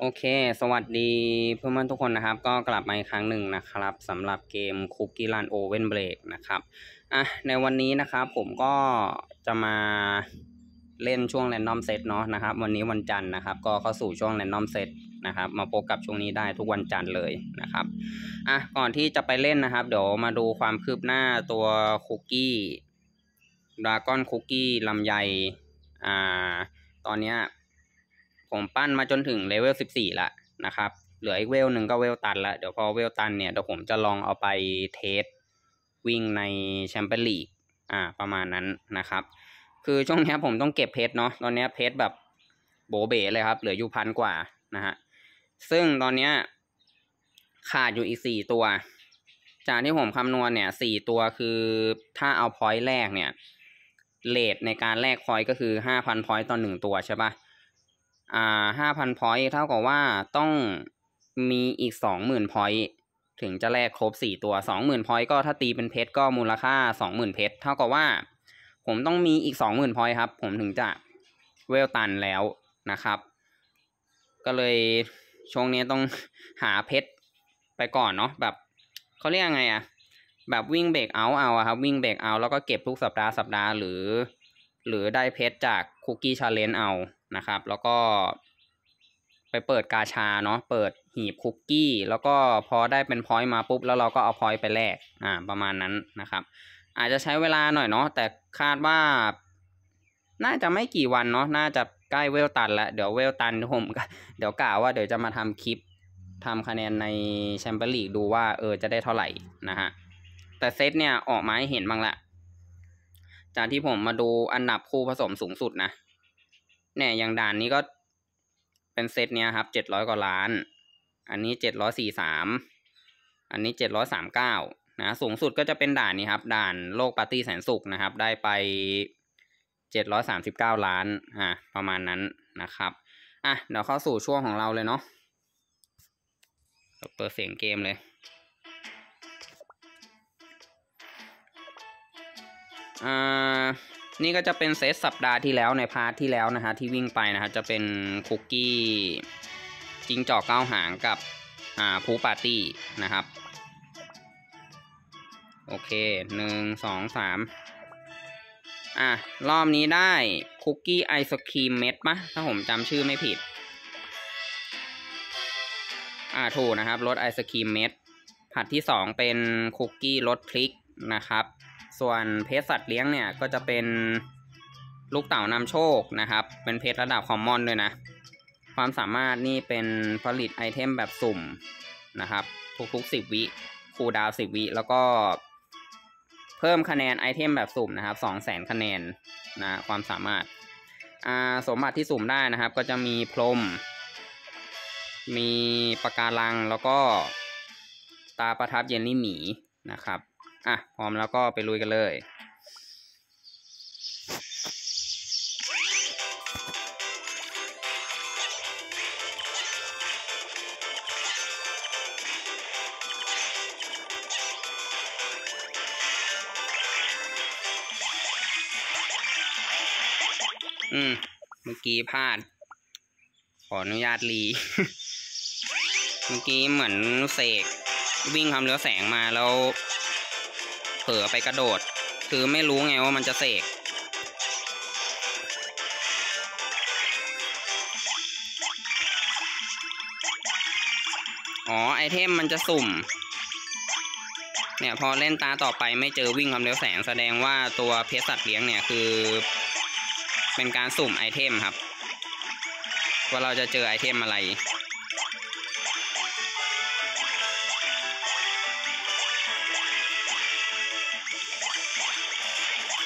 โอเค สวัสดีเพื่อนๆทุกคนนะครับ ก็กลับมาอีกครั้งหนึ่งนะครับสำหรับเกม Cookie Run Oven Break นะครับอะในวันนี้นะครับผมก็จะมาเล่นช่วง Random Set เนาะนะครับวันนี้วันจันทร์นะครับ ก็เข้าสู่ช่วง Random Set นะครับ มาพบกับช่วงนี้ได้ทุกวันจันทร์เลยนะครับอะก่อนที่จะไปเล่นนะครับ เดี๋ยวมาดูความคืบหน้าตัวคุกกี้ดราก้อนคุกกี้ลำไยอ่าตอนเนี้ย ผมปั้นมาจนถึงเลเวลสิบสี่ละนะครับ เหลืออีกเวลหนึ่งก็เวลตันละเดี๋ยวพอเวลตันเนี่ยเดี๋ยวผมจะลองเอาไป test วิ่งใน Champion League อ่าประมาณนั้นนะครับ คือช่วงนี้ผมต้องเก็บเพชรเนาะตอนนี้เพชรแบบโบเบ๋เลยครับ เหลืออยู่พันกว่านะฮะซึ่งตอนนี้ขาดอยู่อีกสี่ตัว จากที่ผมคำนวณเนี่ยสี่ตัวคือถ้าเอา point แลกเนี่ย rate ในการแลก point ก็คือห้าพัน point ต่อหนึ่งตัวใช่ปะ อ่าห้าพัน point เท่ากับว่าต้องมีอีกสองหมื่น point ถึงจะแลกครบสี่ตัวสองหมื่น point ก็ถ้าตีเป็นเพชรก็มูลค่าสองหมื่นเพชรเท่ากับว่า ผมต้องมีอีกสองหมื่น point ครับ ผมถึงจะเวลตันแล้วนะครับ ก็เลยช่วงนี้ต้องหาเพชรไปก่อนเนาะแบบเขาเรียกไงอะแบบวิ่งเบรกเอาเอาครับวิ่งเบรกเอาแล้วก็เก็บทุกสัปดาห์สัปดาห์หรือ หรือได้เพชรจากคุกกี้ challenge เอา นะครับ แล้วก็ ไปเปิดกาชาเนาะเปิดหีบคุกกี้ แล้วก็พอได้เป็น point มาปุ๊บแล้วเราก็เอา point ไปแลกอ่าประมาณนั้นนะครับ อาจจะใช้เวลาหน่อยเนาะแต่คาดว่า น่าจะไม่กี่วันเนาะน่าจะใกล้เวลตันแล้วเดี๋ยวเวลตันผมก็เดี๋ยวกล่าวว่าเดี๋ยวจะมาทำคลิปทำคะแนนในแชมเปี้ยนลีกดูว่าเออจะได้เท่าไหร่นะฮะแต่เซตเนี่ยออกมาให้เห็นบ้างละจากที่ผมมาดูอันดับคู่ผสมสูงสุดนะ เนี่ยอย่างด่านนี้ก็เป็นเซตเนี้ยครับเจ็ดร้อยกว่าล้าน อันนี้เจ็ดร้อยสี่สามอันนี้เจ็ดร้อยสามเก้านะสูงสุดก็จะเป็นด่านนี้ครับด่านโลกปาร์ตี้แสนสุขนะครับ ได้ไปเจ็ดร้อยสามสิบเก้าล้านอ่าประมาณนั้นนะครับอะเดี๋ยวเข้าสู่ช่วงของเราเลยเนาะเปิดเสียงเกมเลยอ่า นี่ก็จะเป็นเซตสัปดาห์ที่แล้วในพาร์ทที่แล้วนะฮะที่วิ่งไปนะฮะจะเป็นคุกกี้จิงจอกเก้าหางกับอ่าพูปาร์ตี้นะครับ โอเคหนึ่งสองสามอะรอบนี้ได้คุกกี้ไอศครีมเม็ดปะถ้าผมจำชื่อไม่ผิด อ่าถูกนะครับรสไอศครีมเม็ดผลัดที่สองเป็นคุกกี้รสพริกนะครับ ส่วนเพชรสัตว์เลี้ยงเนี่ยก็จะเป็นลูกเต่านำโชคนะครับ เป็น pet ระดับ common ด้วยนะ ความสามารถนี่เป็นผลิต item แบบสุ่มนะครับ ทุกๆสิบวิคูดาวสิบวิ แล้วก็เพิ่มคะแนนไอเทมแบบสุ่มนะครับสองแสนคะแนนนะความสามารถสมบัติที่สุ่มได้นะครับ ก็จะมีพรม มีปะการังแล้วก็ตาประทับเยนลี่หมีนะครับ อะพร้อมแล้วก็ไปลุยกันเลยอืม เมื่อกี้พลาด ขออนุญาตรี เมื่อกี้เหมือนเสกวิ่งความเร็วแสงมาแล้ว ลอไปกระโดด คือไม่รู้ไงว่ามันจะเสกอ๋อไอเทมมันจะสุ่ม เนี่ยพอเล่นตาต่อไปไม่เจอวิ่งความเร็วแสงแสดงว่าตัวเพชรสัตว์เลี้ยงเนี่ยคือ เป็นการสุ่มไอเทมครับ ว่าเราจะเจอไอเทมอะไร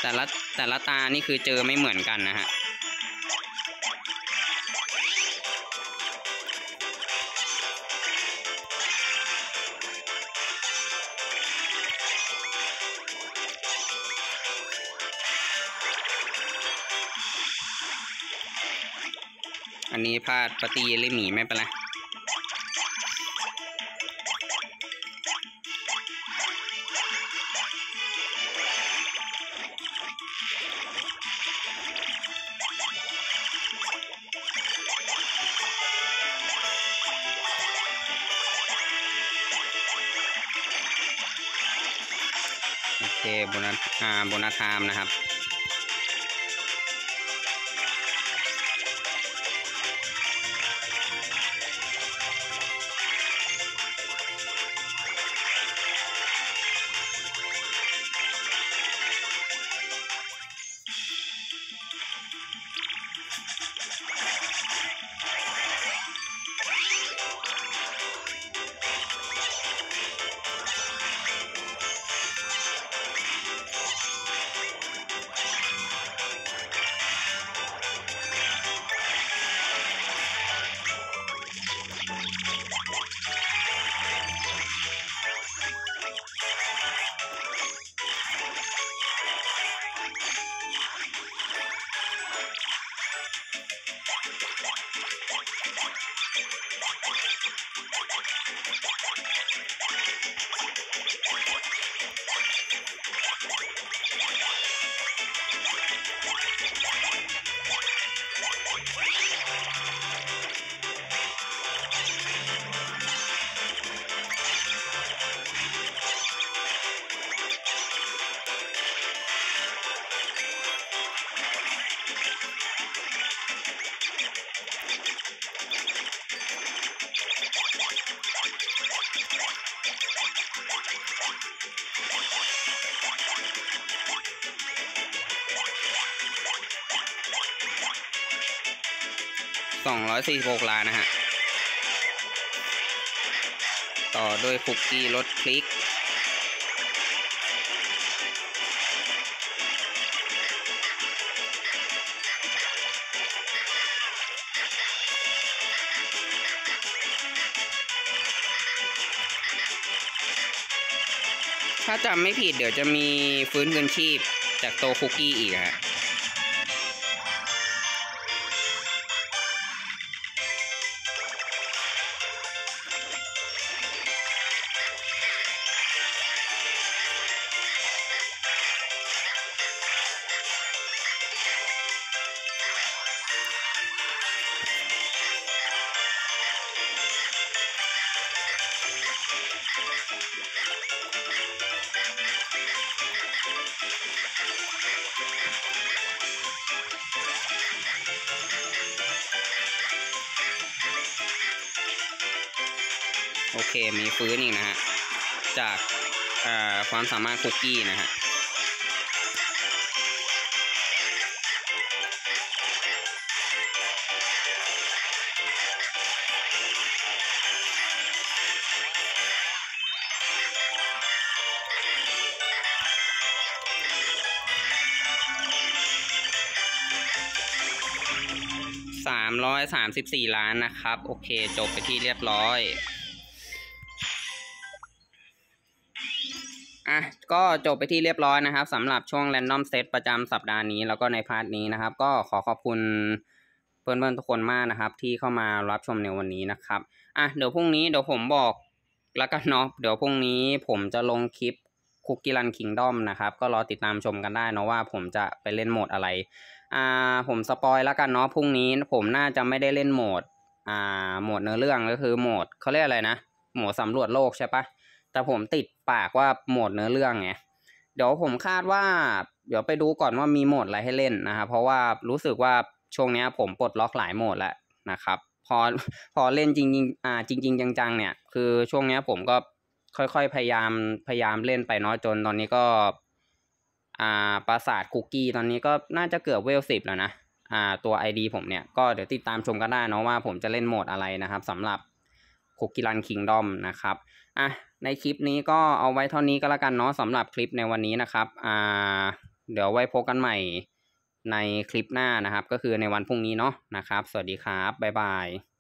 แต่ละแต่ละตานี่คือเจอไม่เหมือนกันนะฮะอันนี้พลาดปฏิเยลิหมีไม่เป็นไร โบนัสอ่าโบนัสไทม์นะครับ สองร้อยสี่สิบหกล้านนะฮะ ต่อด้วยคุกกี้รสพริก ถ้าจำไม่ผิดเดี๋ยวจะมีฟื้นคืนชีพจากโตคุกกี้อีกอะฮะ โอเค มีฟื้นอีกนะฮะ จากความสามารถคุกกี้นะฮะ สามร้อยสามสิบสี่ล้านนะครับ โอเค จบไปที่เรียบร้อยอะก็จบไปที่เรียบร้อยนะครับสำหรับช่วง Random Set ประจำสัปดาห์นี้ แล้วก็ใน part นี้นะครับ ก็ขอขอบคุณเพื่อนๆทุกคนมากนะครับ ที่เข้ามารับชมในวันนี้นะครับอะเดี๋ยวพรุ่งนี้เดี๋ยวผมบอกแล้วกันเนาะเดี๋ยวพรุ่งนี้ผมจะลงคลิป Cookie Run Kingdom นะครับ ก็รอติดตามชมกันได้เนาะว่าผมจะไปเล่นโหมดอะไร อ่าผมสปอยแล้วกันเนาะพรุ่งนี้ผมน่าจะไม่ได้เล่นโหมด อ่าโหมดเนื้อเรื่องก็คือโหมดเขาเรียกอะไรนะโหมดสำรวจโลกใช่ปะแต่ผมติดปากว่าโหมดเนื้อเรื่องไงเดี๋ยวผมคาดว่า เดี๋ยวไปดูก่อนว่ามีโหมดอะไรให้เล่นนะครับเพราะว่ารู้สึกว่าช่วงนี้ผมปลดล็อกหลายโหมดแล้วนะครับพอพอเล่นจริงๆอ่าจริงๆจังๆเนี่ยคือช่วงนี้ผมก็ค่อยๆพยายามพยายามเล่นไปเนาะจนตอนนี้ก็ อ่าปราสาทคุกกี้ตอนนี้ก็น่าจะเกือบเวลสิบแล้วนะอ่าตัว ID ผมเนี่ยก็เดี๋ยวติดตามชมกันได้นะว่าผมจะเล่นโหมดอะไรนะครับสำหรับคุกกี้รันคิงดอมนะครับอะในคลิปนี้ก็เอาไว้เท่านี้ก็แล้วกันเนาะสำหรับคลิปในวันนี้นะครับอ่าเดี๋ยวไว้พบกันใหม่ในคลิปหน้านะครับ ก็คือในวันพรุ่งนี้เนาะนะครับ สวัสดีครับ บ๊ายบาย